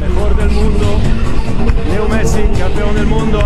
mejor del mundo, Leo Messi, campeón del mundo.